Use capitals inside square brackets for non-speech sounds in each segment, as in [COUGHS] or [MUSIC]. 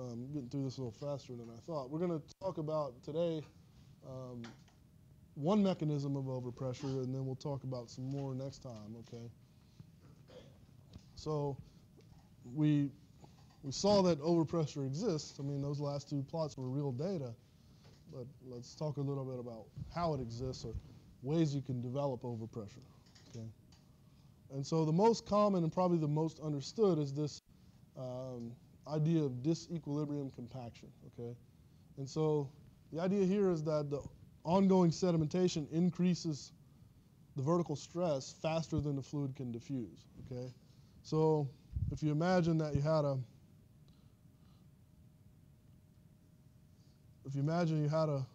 um, getting through this a little faster than I thought. We're going to talk about today um, one mechanism of overpressure, and then we'll talk about some more next time, okay? So we, we saw that overpressure exists. I mean, those last two plots were real data, but let's talk a little bit about how it exists or ways you can develop overpressure, okay? And so the most common and probably the most understood is this um, idea of disequilibrium compaction, okay? And so the idea here is that the ongoing sedimentation increases the vertical stress faster than the fluid can diffuse, okay? So if you imagine that you had a, if you imagine you had a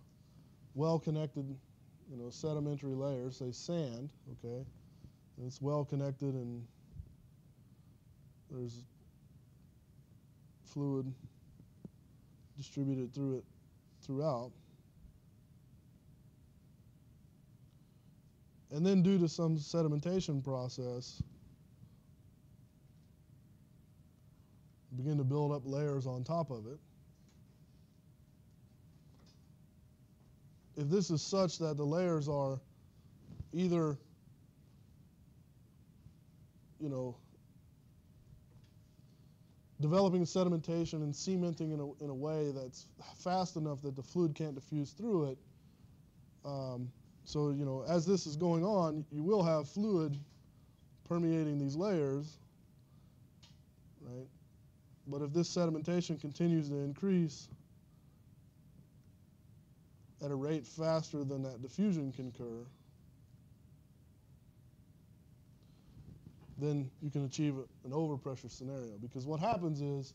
well-connected, you know, sedimentary layer, say sand, okay, and it's well connected and there's fluid distributed through it throughout. And then due to some sedimentation process, begin to build up layers on top of it. If this is such that the layers are either, you know, developing sedimentation and cementing in a, in a way that's fast enough that the fluid can't diffuse through it. Um, so, you know, as this is going on, you will have fluid permeating these layers, right? But if this sedimentation continues to increase at a rate faster than that diffusion can occur, then you can achieve an overpressure scenario. Because what happens is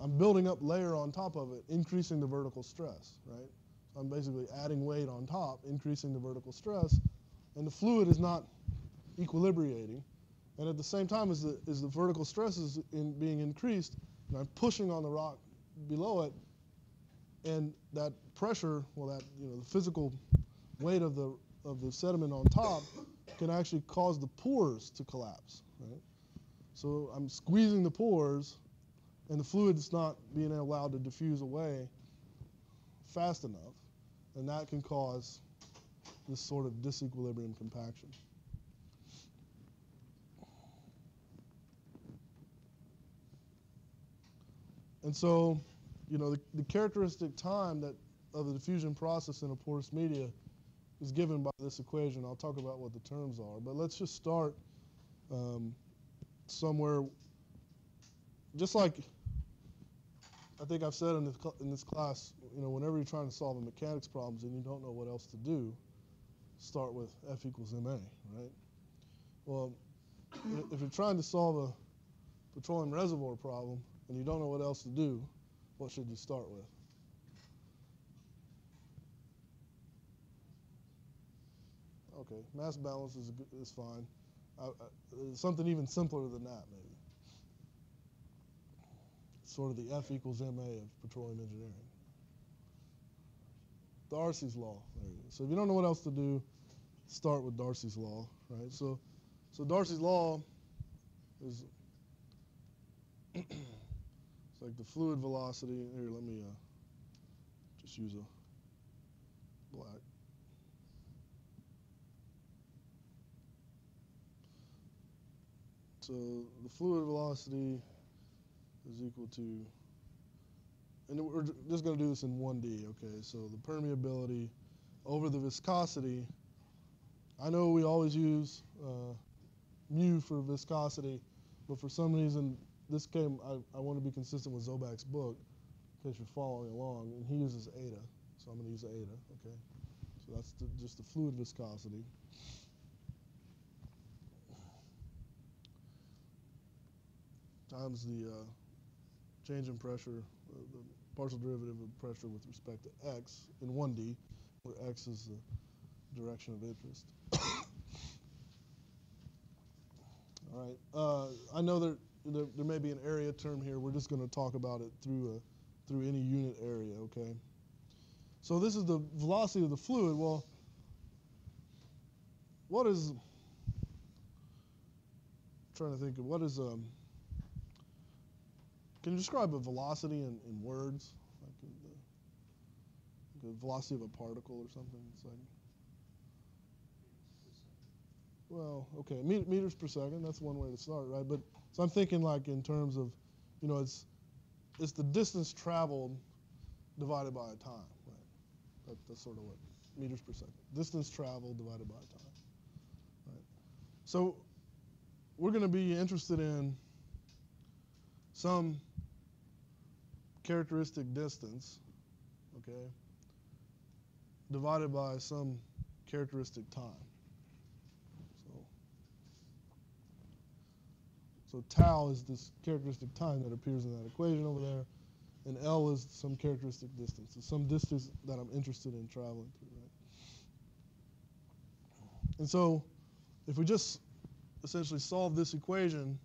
I'm building up layer on top of it, increasing the vertical stress, right? So I'm basically adding weight on top, increasing the vertical stress, and the fluid is not equilibrating. And at the same time as the, as the vertical stress is in being increased, and I'm pushing on the rock below it, and that pressure, well, that you know, the physical weight of the of the sediment on top can actually cause the pores to collapse. Right? So I'm squeezing the pores, and the fluid is not being allowed to diffuse away fast enough, and that can cause this sort of disequilibrium compaction. And so, you know, the, the characteristic time that of the diffusion process in a porous media is given by this equation. I'll talk about what the terms are, but let's just start um, somewhere, just like I think I've said in this, in this class, you know, whenever you're trying to solve a mechanics problems and you don't know what else to do, start with F equals ma, right? Well, if you're trying to solve a petroleum reservoir problem and you don't know what else to do, what should you start with? Okay, mass balance is, is fine. Uh, uh, something even simpler than that, maybe. Sort of the F equals ma of petroleum engineering. Darcy's law. So if you don't know what else to do, start with Darcy's law, right? So, so Darcy's law is [CLEARS THROAT] it's like the fluid velocity. Here, let me uh, just use a black. So the fluid velocity is equal to, and we're just going to do this in 1D, okay? So the permeability over the viscosity. I know we always use uh, mu for viscosity, but for some reason, this came, I, I want to be consistent with Zoback's book, in case you're following along, and he uses eta, so I'm going to use eta, okay? So that's the, just the fluid viscosity. Times the uh, change in pressure, uh, the partial derivative of pressure with respect to x in 1D, where x is the direction of interest. [COUGHS] All right. Uh, I know there, there, there may be an area term here. We're just going to talk about it through a, through any unit area. Okay. So this is the velocity of the fluid. Well, what is? I'm trying to think of what is um, can you describe a velocity in, in words? Like the, the velocity of a particle or something? It's like, well, okay, meters per second. That's one way to start, right? But so I'm thinking like in terms of, you know, it's it's the distance traveled divided by a time, right? That, that's sort of what meters per second. Distance traveled divided by time? So we're going to be interested in some characteristic distance, okay, divided by some characteristic time. So tau is this characteristic time that appears in that equation over there, and L is some characteristic distance. It's some distance that I'm interested in traveling through, right? And so if we just essentially solve this equation,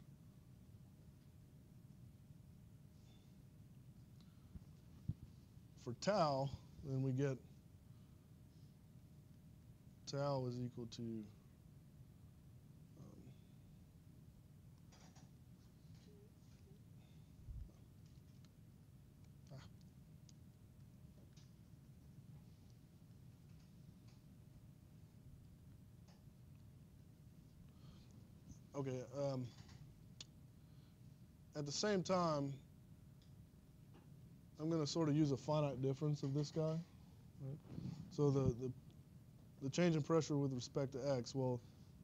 for tau, then we get tau is equal to Okay. Um, at the same time, I'm going to sort of use a finite difference of this guy. Right? So the, the, the change in pressure with respect to x, well,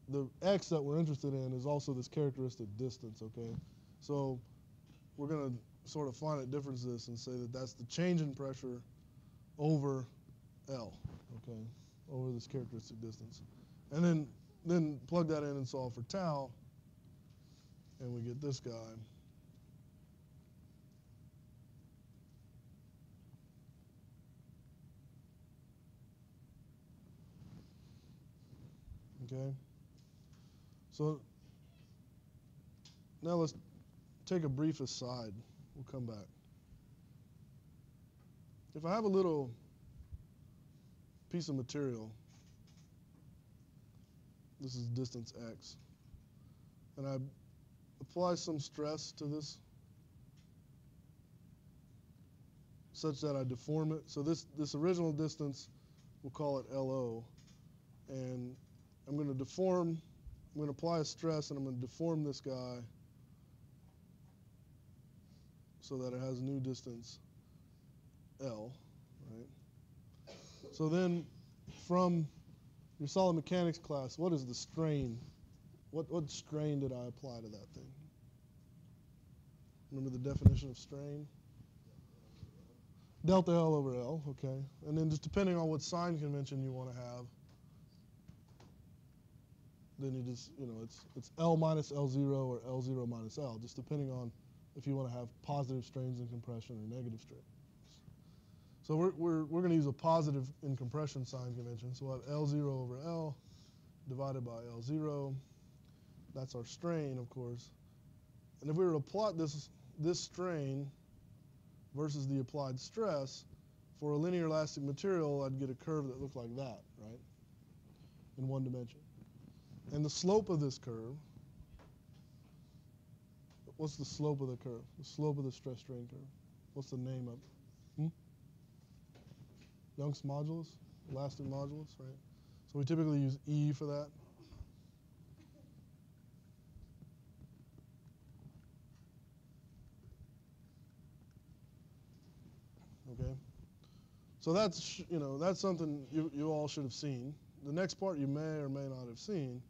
the x that we're interested in is also this characteristic distance, okay? So we're going to sort of finite difference this and say that that's the change in pressure over L, okay, over this characteristic distance. And then, then plug that in and solve for tau, and we get this guy. Okay? So now let's take a brief aside. We'll come back. If I have a little piece of material, this is distance x, and I apply some stress to this such that I deform it. So this, this original distance, we'll call it L0, and I'm going to deform, I'm going to apply a stress and I'm going to deform this guy so that it has a new distance L, right? So then from your solid mechanics class, what is the strain what, what strain did I apply to that thing? Remember the definition of strain? Delta L over L, okay. And then just depending on what sign convention you want to have, then you just, you know, it's, it's L minus L0 or L0 minus L, just depending on if you want to have positive strains in compression or negative strains. So we're, we're, we're going to use a positive in compression sign convention. So we'll have L0 over L divided by L0 that's our strain, of course. And if we were to plot this, this strain versus the applied stress, for a linear elastic material, I'd get a curve that looked like that, right, in one dimension. And the slope of this curve, what's the slope of the curve? The slope of the stress strain curve. What's the name of it? Hmm? Young's modulus, elastic modulus, right? So we typically use E for that. Okay? So that's, you know, that's something you, you all should have seen. The next part you may or may not have seen,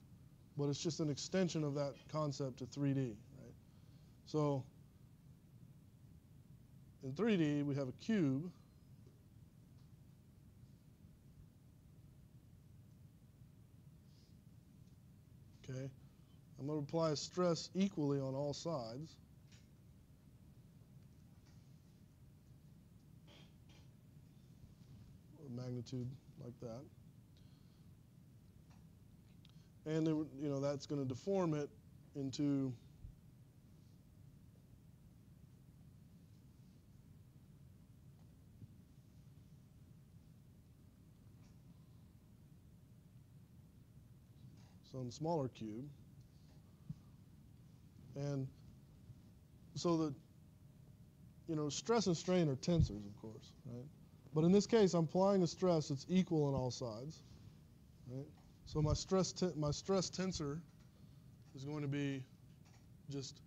but it's just an extension of that concept to 3D, right? So in 3D, we have a cube. Okay, I'm going to apply stress equally on all sides. magnitude like that. And then, you know, that's going to deform it into some smaller cube. And so the you know, stress and strain are tensors, of course, right? But in this case, I'm applying a stress that's equal on all sides, right? So my stress, my stress tensor is going to be just,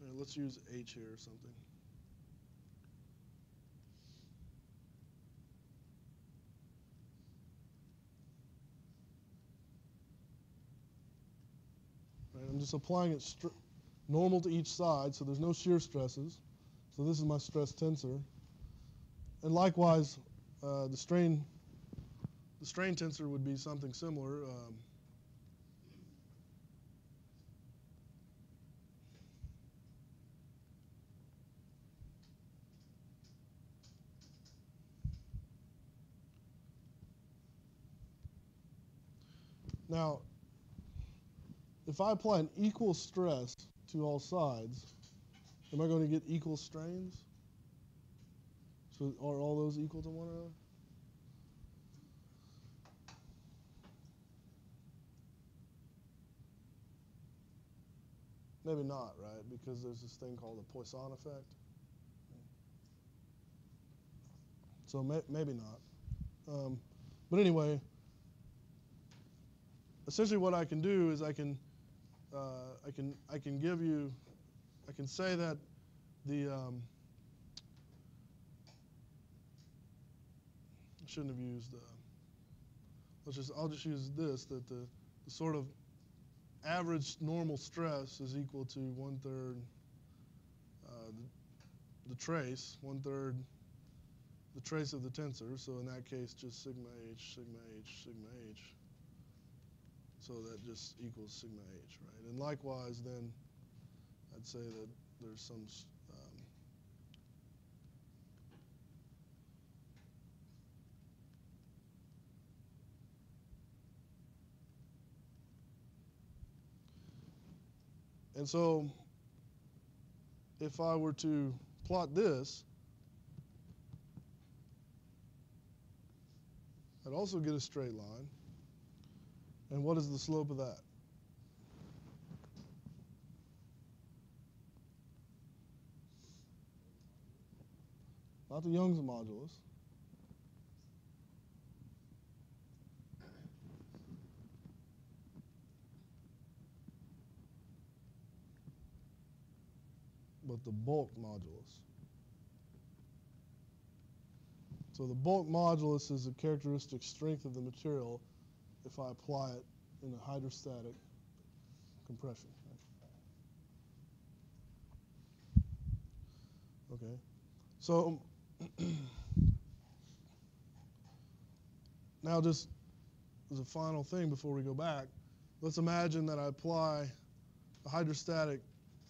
uh, let's use H here or something. Right, I'm just applying it normal to each side, so there's no shear stresses. So this is my stress tensor. And likewise, uh, the strain the strain tensor would be something similar. Um, now, if I apply an equal stress to all sides, am I going to get equal strains? So are all those equal to one another? Maybe not, right? Because there's this thing called the Poisson effect. So may, maybe not. Um, but anyway, essentially what I can do is I can, uh, I can, I can give you, I can say that the, um, I shouldn't have used, uh, let's just, I'll just use this, that the, the sort of average normal stress is equal to one third uh, the, the trace, one third the trace of the tensor. So in that case, just sigma h, sigma h, sigma h. So that just equals sigma h, right? And likewise, then I'd say that there's some. And so if I were to plot this, I'd also get a straight line. And what is the slope of that? Not the Young's modulus. But the bulk modulus. So the bulk modulus is a characteristic strength of the material if I apply it in a hydrostatic compression. Okay, so um, [CLEARS THROAT] now just as a final thing before we go back, let's imagine that I apply a hydrostatic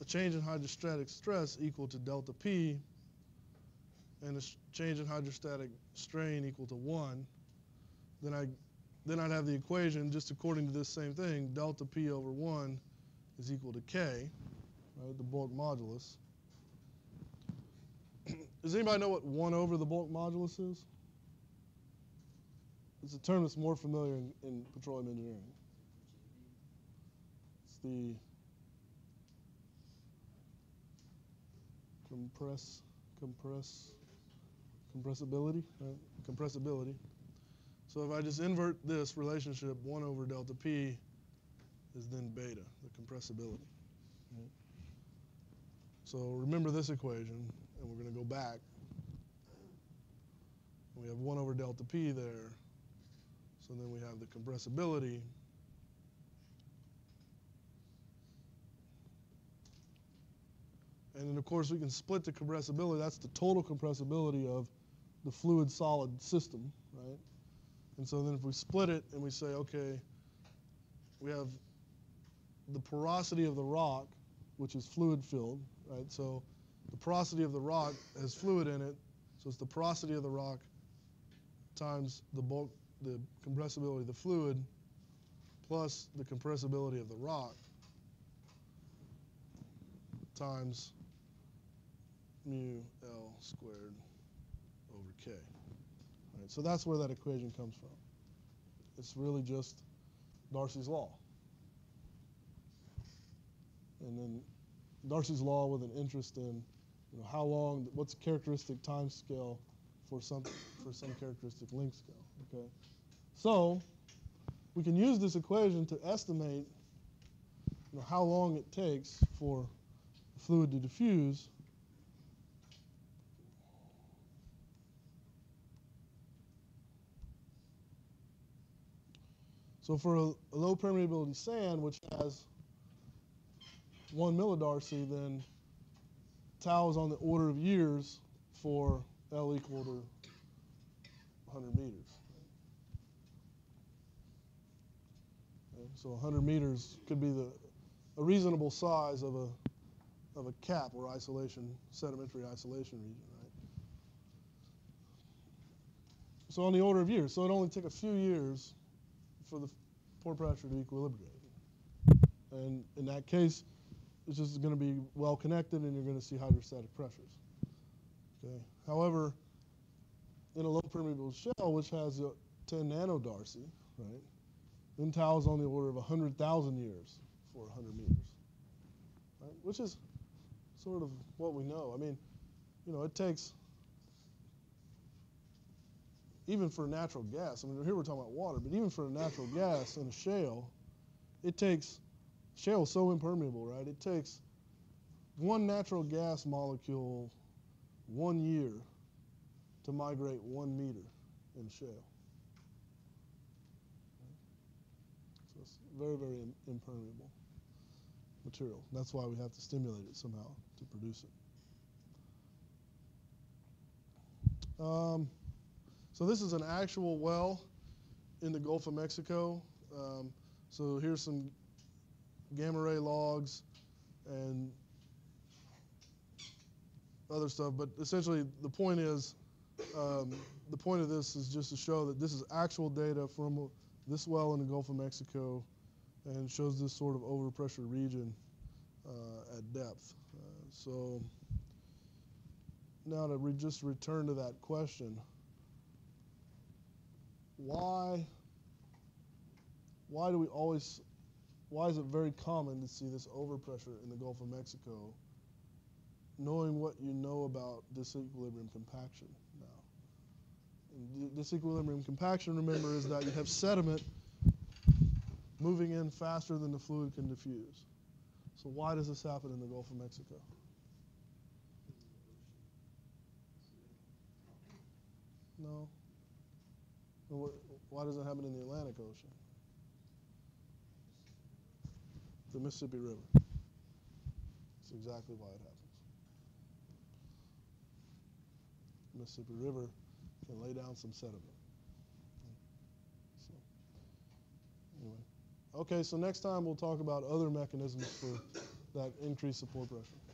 a change in hydrostatic stress equal to delta P and a change in hydrostatic strain equal to 1, then, I, then I'd have the equation just according to this same thing, delta P over 1 is equal to K, right, the bulk modulus. [CLEARS THROAT] Does anybody know what 1 over the bulk modulus is? It's a term that's more familiar in, in petroleum engineering. It's the compress, compress, compressibility, right? Compressibility. So if I just invert this relationship, 1 over delta P is then beta, the compressibility. Right? So remember this equation, and we're going to go back. We have 1 over delta P there. So then we have the compressibility And then, of course, we can split the compressibility. That's the total compressibility of the fluid solid system, right? And so then if we split it and we say, okay, we have the porosity of the rock, which is fluid filled, right? So the porosity of the rock has fluid in it, so it's the porosity of the rock times the bulk, the compressibility of the fluid plus the compressibility of the rock times mu L squared over K. Right, so that's where that equation comes from. It's really just Darcy's law. And then Darcy's law with an interest in you know, how long, what's the characteristic time scale for some, for some characteristic length scale, okay? So we can use this equation to estimate you know, how long it takes for fluid to diffuse So for a, low permeability sand, which has one millidarcy, then tau is on the order of years for L equal to 100 meters. So 100 meters could be the a reasonable size of a of a cap or isolation sedimentary isolation region, right? So on the order of years. So it only took a few years for the pore pressure to equilibrate. And in that case, it's just going to be well connected and you're going to see hydrostatic pressures. Okay. However, in a low permeable shale, which has a 10 nanodarcy, right, then tau is on the order of 100,000 years for 100 meters, right, which is sort of what we know. I mean, you know, it takes even for natural gas, I mean, here we're talking about water, but even for a natural gas in a shale, it takes, shale is so impermeable, right? It takes one natural gas molecule one year to migrate one meter in shale. So it's very, very impermeable material. That's why we have to stimulate it somehow to produce it. Um, so this is an actual well in the Gulf of Mexico. Um, so here's some gamma ray logs and other stuff. But essentially, the point is, um, the point of this is just to show that this is actual data from this well in the Gulf of Mexico and shows this sort of overpressure region uh, at depth. Uh, so now to re just return to that question, why why do we always why is it very common to see this overpressure in the Gulf of Mexico knowing what you know about disequilibrium compaction now? And disequilibrium compaction remember is that you have sediment moving in faster than the fluid can diffuse. So why does this happen in the Gulf of Mexico? No why does it happen in the Atlantic Ocean? The Mississippi River. That's exactly why it happens. The Mississippi River can lay down some sediment. So, anyway. Okay, so next time we'll talk about other mechanisms for that increased support pressure.